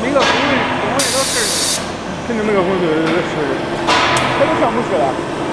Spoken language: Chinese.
每个工位工位都是肯定每个工位都有点他都上不去了。